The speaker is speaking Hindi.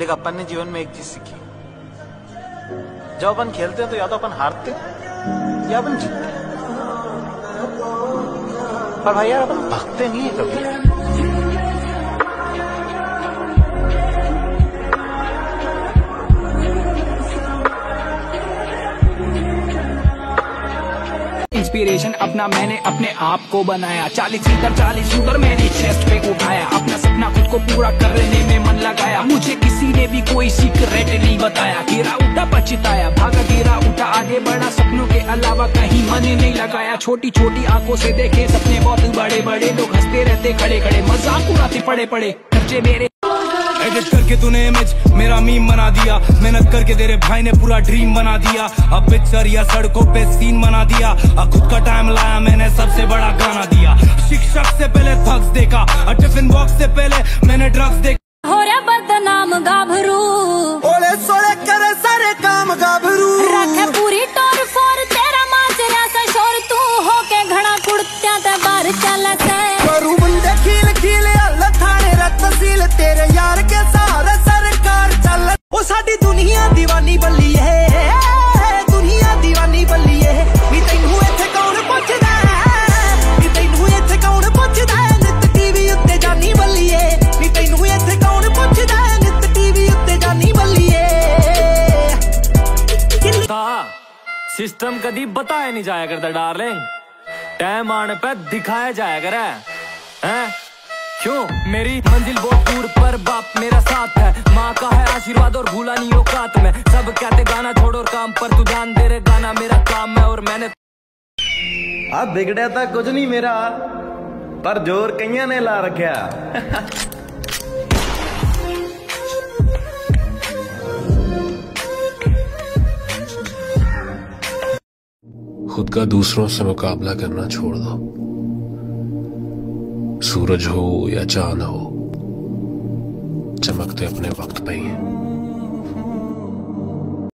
देख, अपन ने जीवन में एक चीज़ सीखी। जब अपन खेलते हैं तो या तो अपन हारते या अपन जीतते पर भाई यार, अपन भागते नहीं है कभी। इंस्पिरेशन अपना मैंने अपने आप को बनाया। चालीस सीटर चालीस शूटर मैंने चेस्ट पे उठाया। अपना सपना खुद को पूरा करने भी कोई सीक्रेट नहीं बताया। गिरा उठा, पछताया। भागा गिरा उठा, आगे बढ़ा। सपनों के अलावा कहीं मन नहीं लगाया। छोटी छोटी आँखों से देखे सपने बहुत बड़े बड़े लोग हँसते रहते खड़े खड़े मज़ाक उड़ाते पड़े पड़े खर्चे मेरे एडिट करके तूने इमेज मेरा मीम बना दिया। मेहनत करके तेरे भाई ने पूरा ड्रीम बना दिया। अब पिक्चर या सड़कों पे सीन बना दिया। अब खुद का टाइम लाया, मैंने सबसे बड़ा गाना दिया। शिक्षक से पहले थक्स देखा। टिफ़िन बॉक्स से पहले मैंने ड्रग्स देखा। हो रहा बदनाम गाभरू। सिस्टम कभी बताया नहीं जाया करता डार्लिंग। टाइम आने पे दिखाया जाया कर। है? क्यों? मेरी मंजिल बहुत दूर पर बाप मेरा साथ है। माँ का है आशीर्वाद और भूला नहीं औकात में। सब कहते गाना छोड़ और काम पर तू ध्यान दे रे। गाना मेरा काम है और मैंने अब बिगड़ा था तो कुछ नहीं मेरा। पर ज़ोर कहीं ने ला रखा खुद का दूसरों से मुकाबला करना छोड़ दो। सूरज हो या चाँद हो, चमकते अपने वक्त पे ही हैं।